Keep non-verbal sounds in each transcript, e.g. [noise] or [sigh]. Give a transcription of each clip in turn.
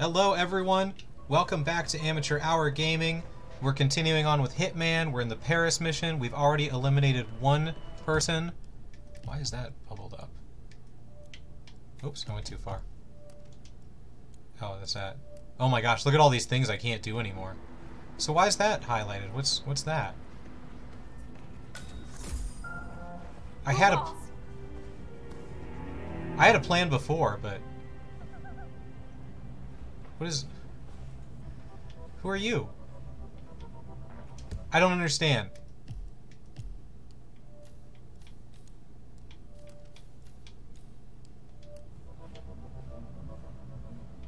Hello, everyone. Welcome back to Amateur Hour Gaming. We're continuing on with Hitman. We're in the Paris mission. We've already eliminated one person. Why is that bubbled up? Oops, I went too far. Oh, that's that. Oh my gosh, look at all these things I can't do anymore. So why is that highlighted? What's what's that? I had a I had a plan before, but what is Who are you? I don't understand.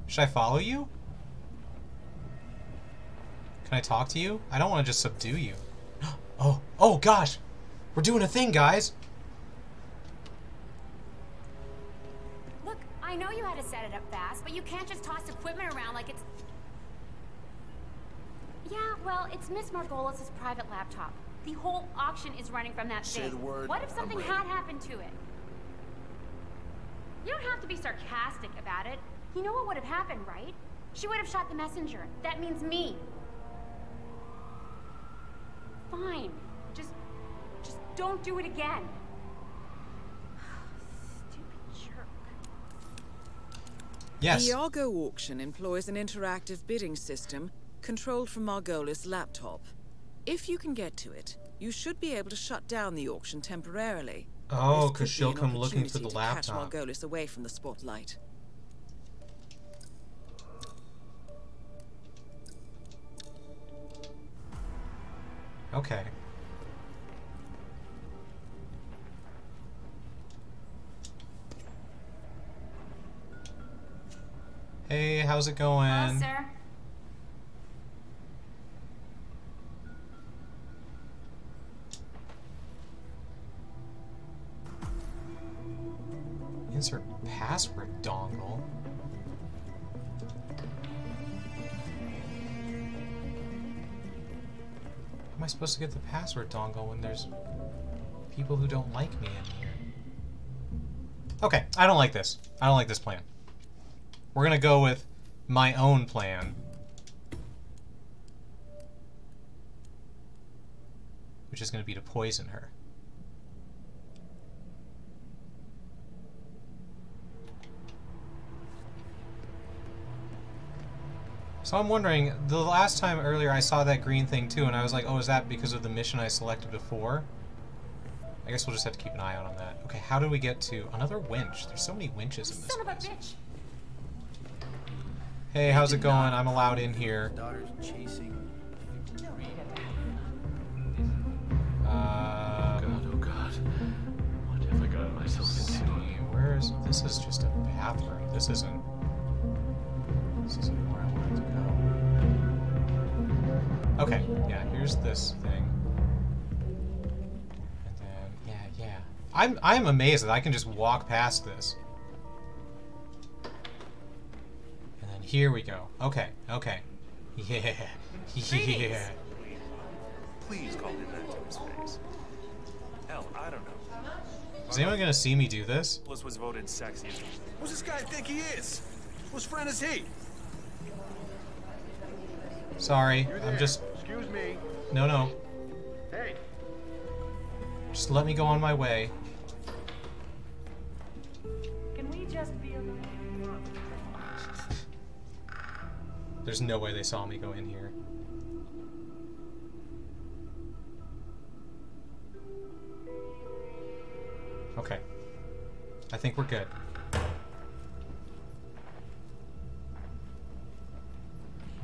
Should I follow you? Can I talk to you? I don't want to just subdue you. [gasps] Oh, oh gosh! We're doing a thing, guys! Know you had to set it up fast, but you can't just toss equipment around like it's... Yeah, well, it's Miss Margolis' private laptop. The whole auction is running from that Say thing. the word, what if something had happened to it? You don't have to be sarcastic about it. You know what would have happened, right? She would have shot the messenger. That means me. Fine. Just... just don't do it again. Yes. The IAGO auction employs an interactive bidding system controlled from Margolis' laptop. If you can get to it, you should be able to shut down the auction temporarily. Oh, because she'll come looking for the to laptop. Catch Margolis away from the spotlight. Okay. Hey, how's it going? Hello, sir. Insert password dongle. How am I supposed to get the password dongle when there's people who don't like me in here? Okay, I don't like this. I don't like this plan. We're gonna go with my own plan. Which is gonna be to poison her. So I'm wondering, the last time earlier I saw that green thing too, and I was like, oh, is that because of the mission I selected before? I guess we'll just have to keep an eye out on that. Okay, how do we get to another winch? There's so many winches in this Son of a bitch. Hey, how's it going? I'm allowed in here. Daughter's chasing. God, oh God. What have I gotten myself into? where is this? Is just a bathroom. This isn't. This isn't where I wanted to go. Okay, yeah. Here's this thing. And then, yeah, yeah. I'm I'm amazed that I can just walk past this. Here we go. Okay, okay. Yeah, yeah. Please call him that to his face. Hell, I don't know. Is anyone gonna see me do this? Plus was voted sexiest. Who's this guy think he is? Whose friend is he? Sorry, I'm just Excuse me. no, no. Hey, Just let me go on my way. Can we just be There's no way they saw me go in here. Okay. I think we're good.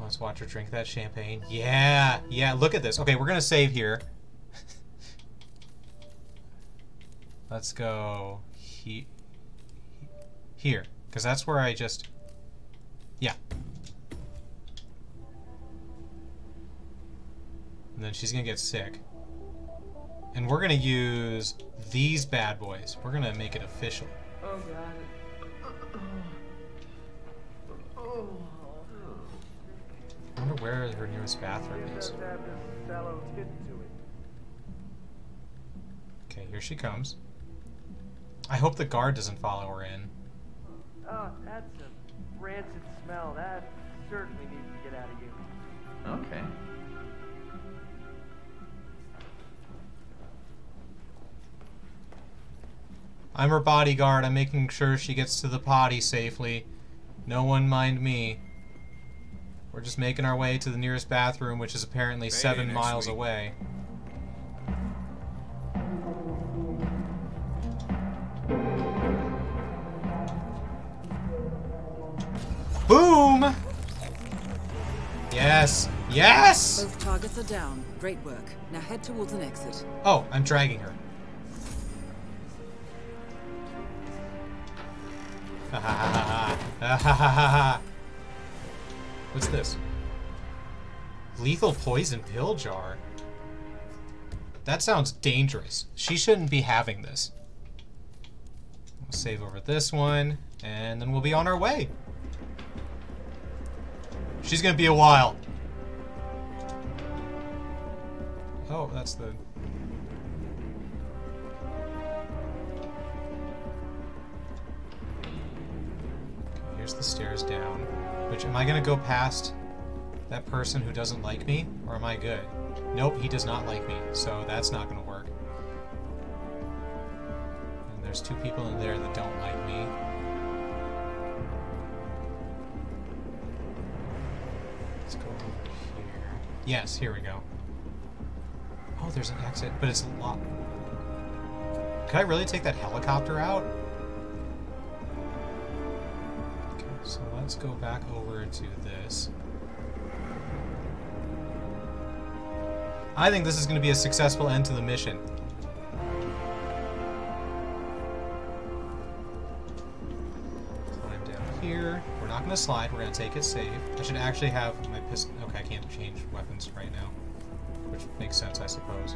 Let's watch her drink that champagne. Yeah, yeah, look at this. Okay, we're gonna save here. [laughs] Let's go he, here, because that's where I just, yeah. And then she's gonna get sick. And we're gonna use these bad boys. We're gonna make it official. oh god. Oh. I wonder where her nearest bathroom is. just have this sallow tip to it. Okay, here she comes. I hope the guard doesn't follow her in. Oh, that's a rancid smell. That certainly needs to get out of you. Okay. I'm her bodyguard. I'm making sure she gets to the potty safely. No one mind me. We're just making our way to the nearest bathroom, which is apparently seven miles week. away. Boom! Yes! Yes! Both targets are down. Great work. Now head towards an exit. Oh, I'm dragging her. Ha ha ha ha ha ha. What's this? Lethal poison pill jar. That sounds dangerous. She shouldn't be having this. We'll save over this one, and then we'll be on our way. She's gonna be a while. Oh, that's the. Okay, here's the stairs down. Which, am I gonna go past that person who doesn't like me? Or am I good? Nope, he does not like me, so that's not gonna work. And there's two people in there that don't like me. Let's go over here. Yes, here we go. Oh, there's an exit, but it's locked. Could I really take that helicopter out? Let's go back over to this. I think this is going to be a successful end to the mission. Climb down here. We're not going to slide. We're going to take it safe. I should actually have my pistol. Okay, I can't change weapons right now. Which makes sense, I suppose.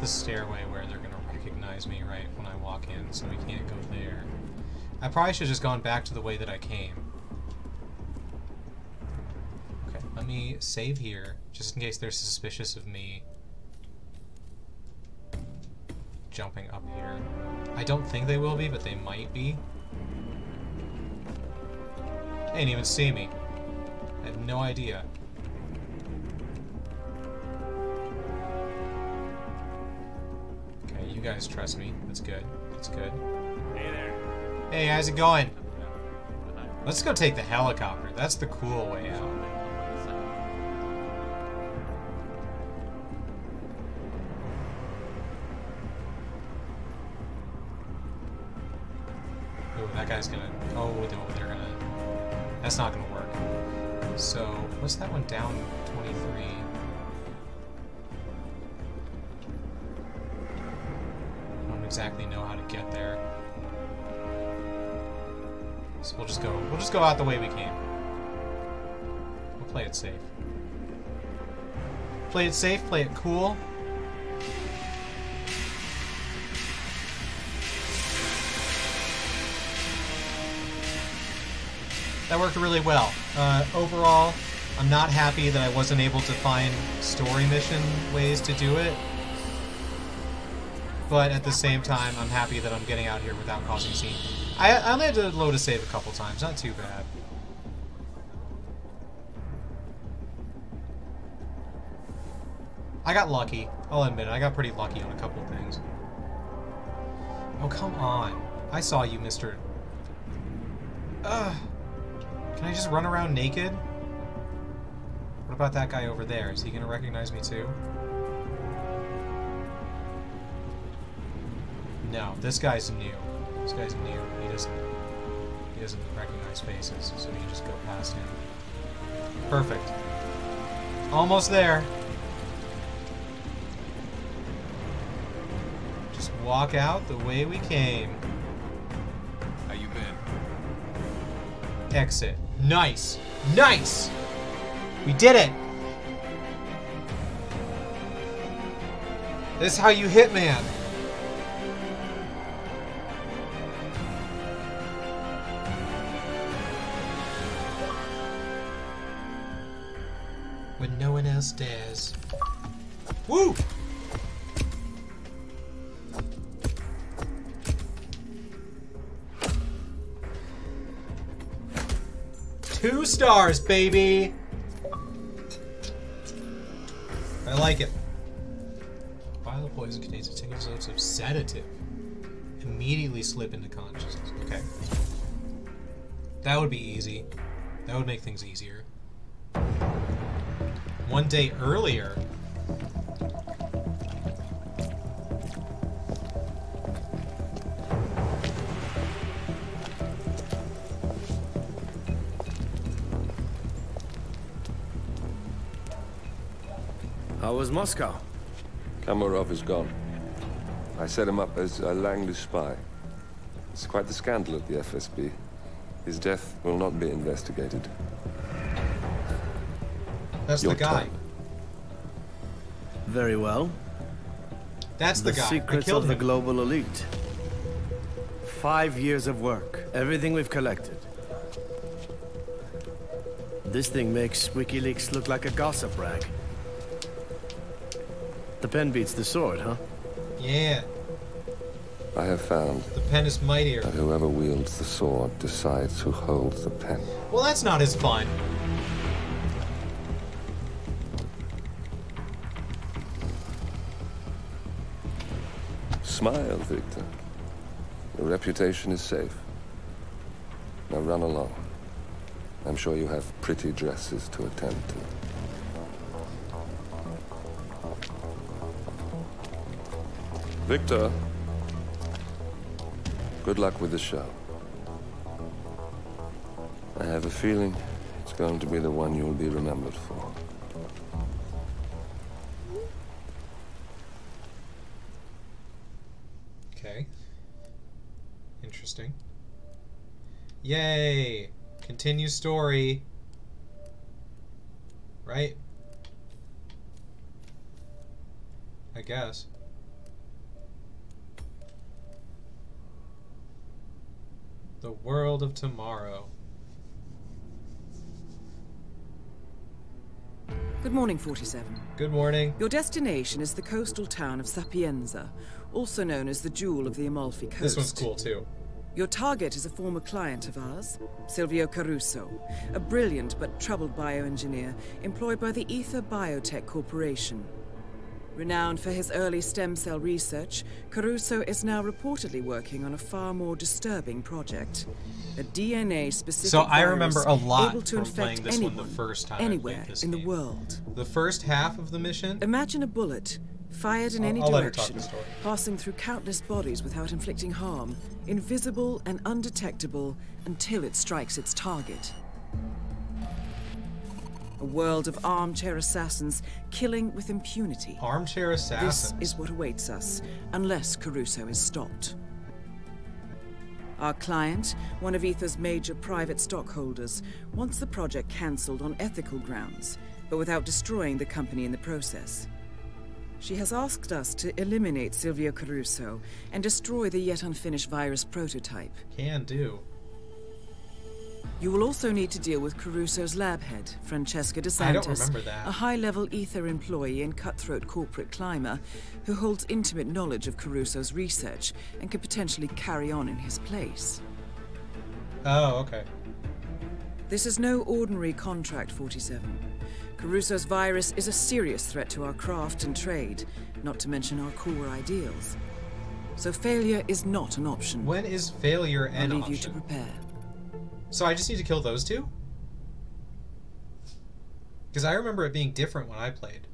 The stairway where they're going to recognize me right when I walk in, so we can't go there. I probably should have just gone back to the way that I came. Okay, let me save here, just in case they're suspicious of me jumping up here. I don't think they will be, but they might be. They didn't even see me. I have no idea. Guys trust me. That's good. That's good. Hey there. Hey, how's it going? Let's go take the helicopter. That's the cool way out. Oh, that guy's gonna. Oh, no, they're gonna. That's not gonna work. So, what's that one down 23? Exactly know how to get there. So we'll just go. We'll just go out the way we came. We'll play it safe. Play it safe. Play it cool. That worked really well. Uh, overall, I'm not happy that I wasn't able to find story mission ways to do it. But at the same time, I'm happy that I'm getting out here without causing a scene. I, I only had to load a save a couple times, not too bad. I got lucky. I'll admit it. I got pretty lucky on a couple things. Oh, come on. I saw you, Mr. Ugh. Can I just run around naked? What about that guy over there? Is he gonna recognize me too? No, this guy's new. This guy's new. He doesn't he doesn't recognize faces, so you just go past him. Perfect. Almost there. Just walk out the way we came. How you been? Exit. Nice. Nice! We did it! This is how you hit man. When no one else just as. Woo! Two stars, baby! I like it. Vial of poison contains a single dose of sedative. Immediately slip into consciousness. Okay. That would be easy. That would make things easier. One day earlier. How was Moscow? Kamarov is gone. I set him up as a Langley spy. It's quite the scandal at the FSB. His death will not be investigated. That's Your the guy. turn. Very well. That's the, the guy. I secrets killed of the global elite. Five years of work. Everything we've collected. This thing makes WikiLeaks look like a gossip rag. The pen beats the sword, huh? yeah. I have found The pen is mightier. that whoever wields the sword decides who holds the pen. Well, that's not as fun. Smile, Victor. Your reputation is safe. Now run along. I'm sure you have pretty dresses to attend to. Victor. Good luck with the show. I have a feeling it's going to be the one you'll be remembered for. Yay! Continue story. Right? I guess. The world of tomorrow. Good morning, 47. Good morning. Your destination is the coastal town of Sapienza, also known as the Jewel of the Amalfi Coast. This one's cool too. Your target is a former client of ours, Silvio Caruso, a brilliant but troubled bioengineer employed by the Ether Biotech Corporation. Renowned for his early stem cell research, Caruso is now reportedly working on a far more disturbing project. A DNA-specific So I virus remember a lot able to from infect playing this one the first time anywhere in the world. The first half of the mission. Imagine a bullet, fired in I'll- any I'll let her talk direction, passing through countless bodies without inflicting harm, invisible and undetectable until it strikes its target. A world of armchair assassins killing with impunity. Armchair This assassins. is what awaits us, unless Caruso is stopped. Our client, one of Ether's major private stockholders, wants the project cancelled on ethical grounds, but without destroying the company in the process. She has asked us to eliminate Silvio Caruso and destroy the yet unfinished virus prototype. Can do. You will also need to deal with Caruso's lab head, Francesca De I don't Santis, remember that. a high-level Ether employee and cutthroat corporate climber who holds intimate knowledge of Caruso's research and could potentially carry on in his place. Oh, okay. This is no ordinary contract, 47. Caruso's virus is a serious threat to our craft and trade, not to mention our core ideals. So failure is not an option. When is failure I'll an leave you to prepare. So I just need to kill those two? Because I remember it being different when I played.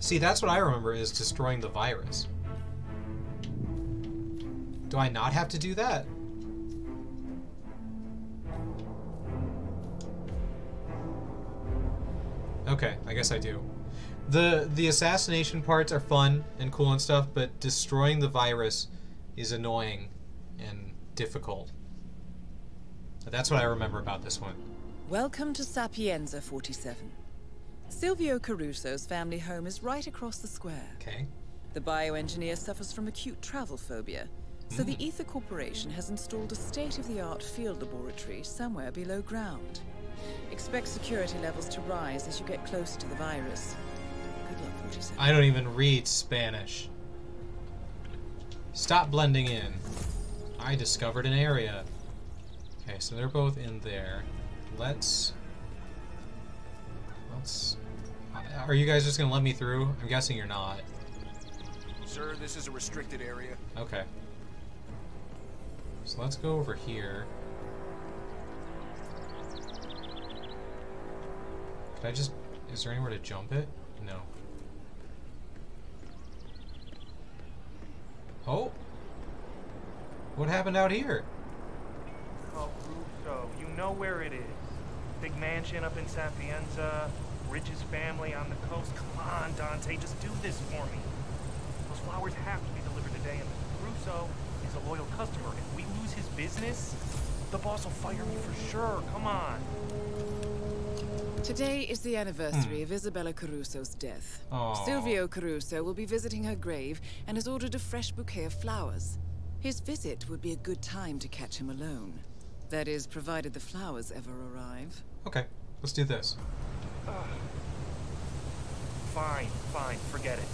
See, that's what I remember is destroying the virus. Do I not have to do that? Okay, I guess I do. The the assassination parts are fun and cool and stuff, but destroying the virus is annoying and difficult. That's what I remember about this one. Welcome to Sapienza 47. Silvio Caruso's family home is right across the square. Okay. The bioengineer suffers from acute travel phobia, So the mm-hmm. Ether Corporation has installed a state-of-the-art field laboratory somewhere below ground. Expect security levels to rise as you get close to the virus. Good luck, 47. I don't even read Spanish. Stop blending in. I discovered an area. Okay, so they're both in there. Let's... Let's... Are you guys just gonna let me through? I'm guessing you're not. Sir, this is a restricted area. Okay. So let's go over here. Could I just... Is there anywhere to jump it? No. Oh! What happened out here? Oh, Russo, you know where it is. Big mansion up in Sapienza, richest family on the coast. Come on, Dante, just do this for me. Those flowers have to be delivered today, and Russo is a loyal customer. If we lose his business, the boss will fire me for sure. Come on. Today is the anniversary hmm. of Isabella Caruso's death. Aw. Silvio Caruso will be visiting her grave and has ordered a fresh bouquet of flowers. His visit would be a good time to catch him alone. That is, provided the flowers ever arrive. Okay, let's do this. Fine, fine, forget it.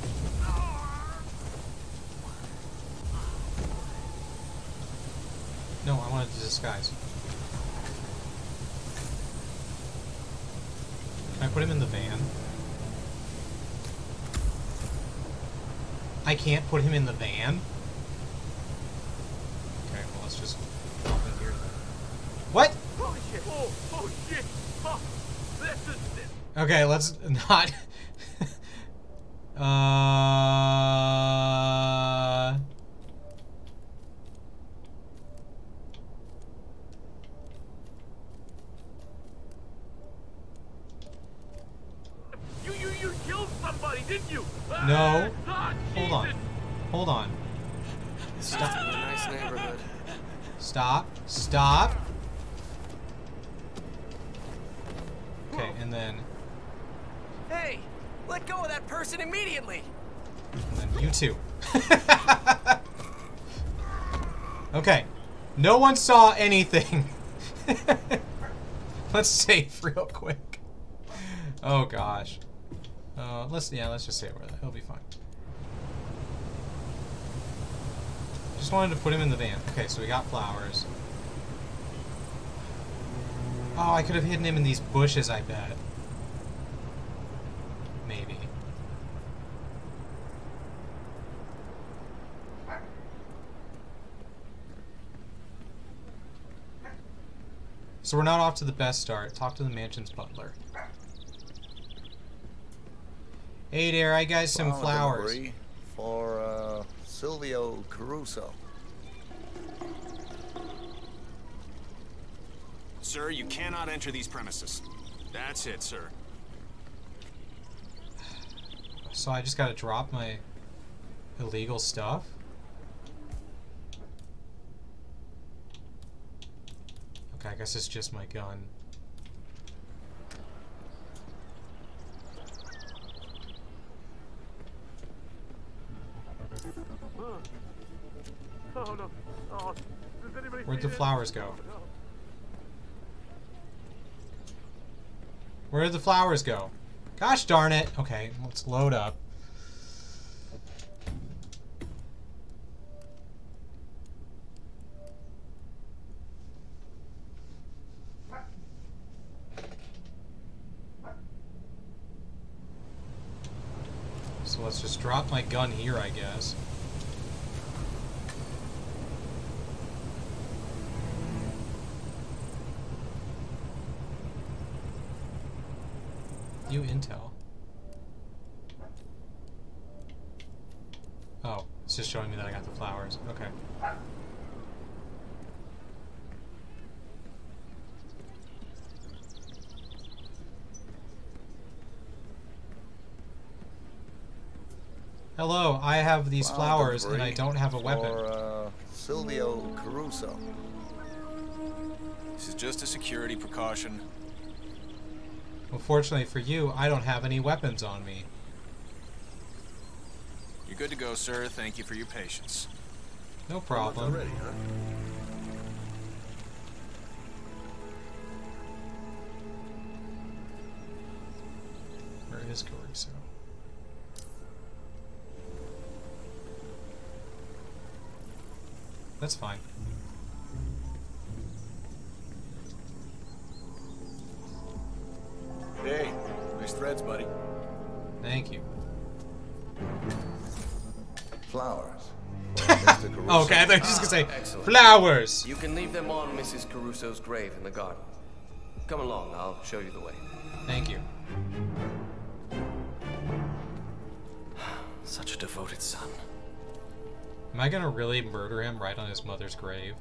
No, I wanted to disguise. Can I put him in the van? I can't put him in the van? Okay, well let's just hop in here. What? Holy shit! Oh, oh shit! Oh, this is. Okay, let's [laughs] not. [laughs] uh. You, you, you killed somebody, didn't you? No. Hold on. Hold on. Stop. in a nice neighborhood. Stop. Stop. Okay, and then, Hey, let go of that person immediately. and then you too. [laughs] okay. No one saw anything. [laughs] let's save real quick. Oh gosh. Uh, let's yeah, let's just save where that. He'll be fine. Just wanted to put him in the van. Okay, so we got flowers. Oh, I could have hidden him in these bushes, I bet. Maybe. So we're not off to the best start. Talk to the mansion's butler. Hey there, I got some Flower flowers. For, uh, Silvio Caruso. Sir, you cannot enter these premises. That's it, sir. So I just gotta drop my illegal stuff? Okay, I guess it's just my gun. Oh no. Oh, does anybody Where'd the flowers go? Where did the flowers go? Gosh darn it! Okay, let's load up. So let's just drop my gun here, I guess. You intel. Oh, it's just showing me that I got the flowers. Okay. Hello, I have these Flower flowers and I don't have a weapon. For, uh, Silvio Caruso. This is just a security precaution. Unfortunately for you, I don't have any weapons on me. You're good to go, sir. Thank you for your patience. No problem. Already, huh? Where is Caruso? That's fine. Hey, nice threads, buddy. Thank you. Flowers. Oh, [laughs] okay, I thought you were just gonna say Ah, excellent. flowers. You can leave them on Mrs. Caruso's grave in the garden. Come along, I'll show you the way. Thank you. [sighs] Such a devoted son. Am I gonna really murder him right on his mother's grave?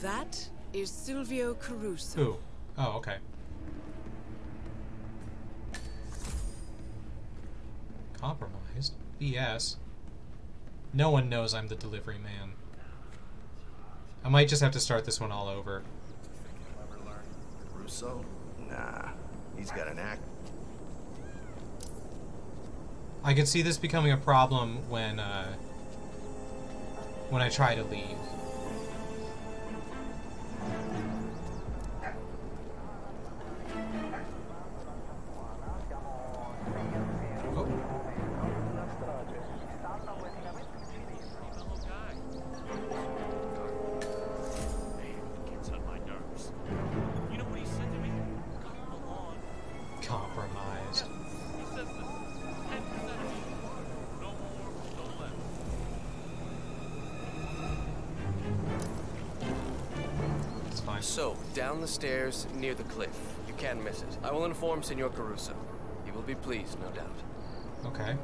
That is Silvio Caruso. Who? Oh, okay. Compromised? BS. No one knows I'm the delivery man. I might just have to start this one all over. Russo? Nah, he's got an act. I could see this becoming a problem when, uh, when I try to leave. Inform Senor Caruso. He will be pleased, no doubt. Okay.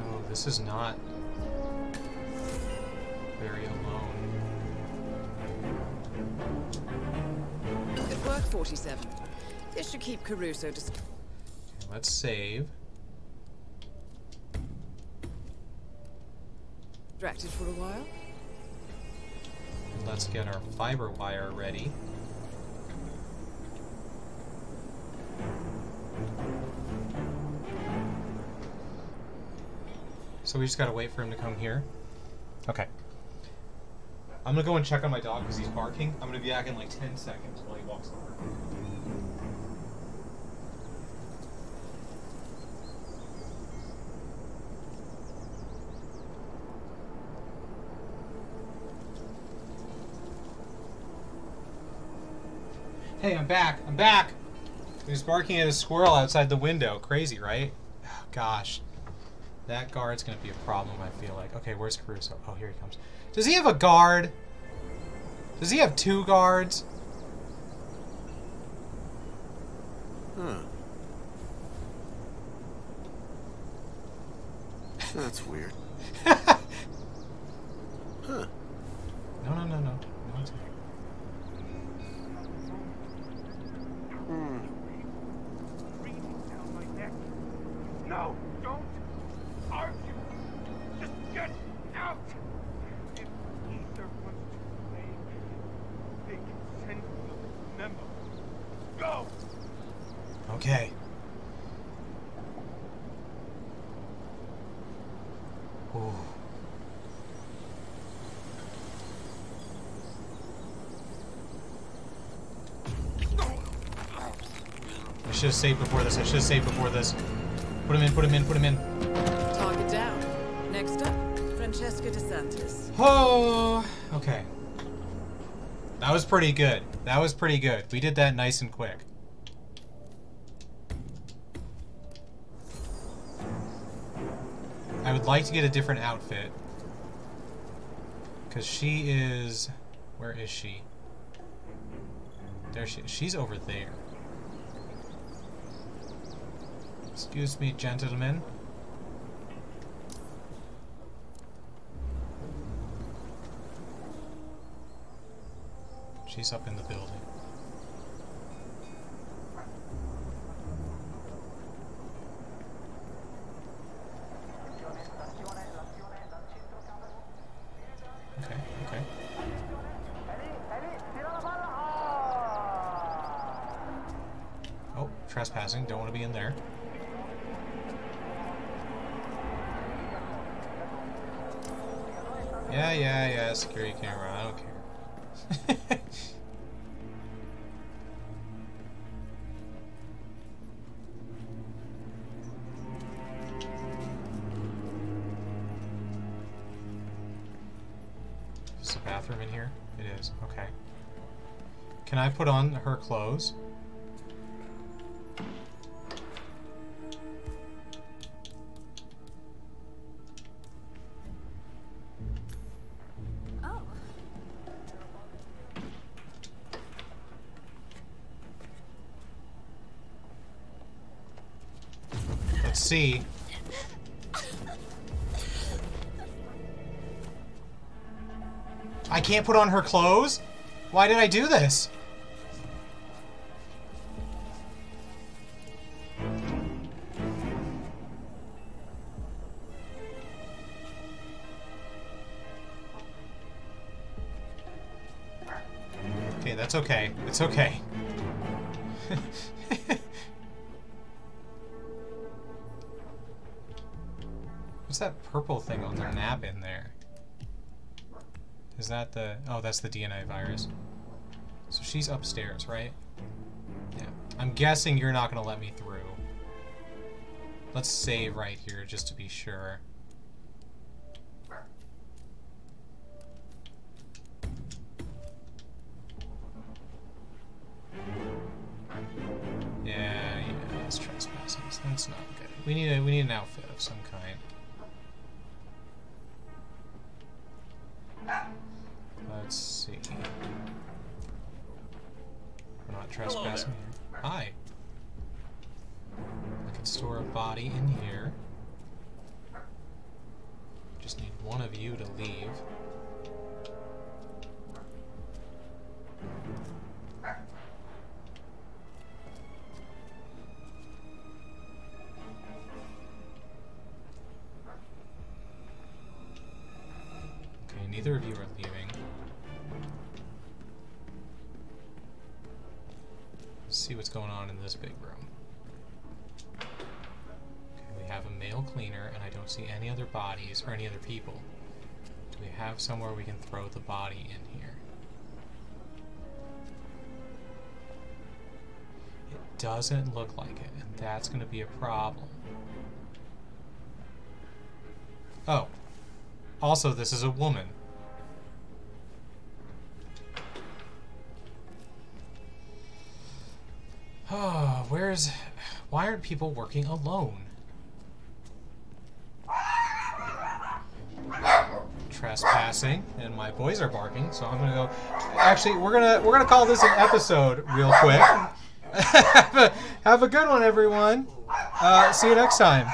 Oh, this is not very alone. Good work, 47. This should keep Caruso dis- Okay, let's save. distracted for a while. Let's get our fiber wire ready. So we just gotta wait for him to come here. Okay. I'm gonna go and check on my dog because he's barking. I'm gonna be back in like 10 seconds while he walks over. Hey, I'm back. I'm back. He's barking at a squirrel outside the window. Crazy, right? Oh, gosh. That guard's gonna be a problem, I feel like. Okay, where's Caruso? Oh, here he comes. Does he have a guard? Does he have two guards? Huh. That's weird. [laughs] huh. No, no, no, no. 嗯。Should have saved before this. I should have saved before this. Put him in, put him in, put him in. Target down. Next up, Francesca De Santis. Oh, okay. That was pretty good. That was pretty good. We did that nice and quick. I would like to get a different outfit. Because she is... Where is she? There she She's over there. Excuse me, gentlemen. She's up in the building. Oh, trespassing. Don't want to be in there. Yeah, yeah, yeah. Security camera. I don't care. [laughs] Is the bathroom in here? It is. Okay. Can I put on her clothes? See. I can't put on her clothes? Why did I do this? Okay, that's okay. It's okay. Purple thing on their nap in there? Is that the... Oh, that's the DNA virus. So she's upstairs, right? Yeah. I'm guessing you're not going to let me through. Let's save right here just to be sure. Yeah, yeah, that's trespassing. That's not good. We need a we need an outfit of some kind. Let's see what's going on in this big room. Okay, we have a male cleaner, and I don't see any other bodies or any other people. Do we have somewhere we can throw the body in here? It doesn't look like it, and that's going to be a problem. Oh. Also, this is a woman. Where's... Why aren't people working alone? Trespassing, and my boys are barking, so I'm gonna go... Actually, we're gonna we're gonna call this an episode real quick. [laughs] have, a, have a good one, everyone. Uh, see you next time.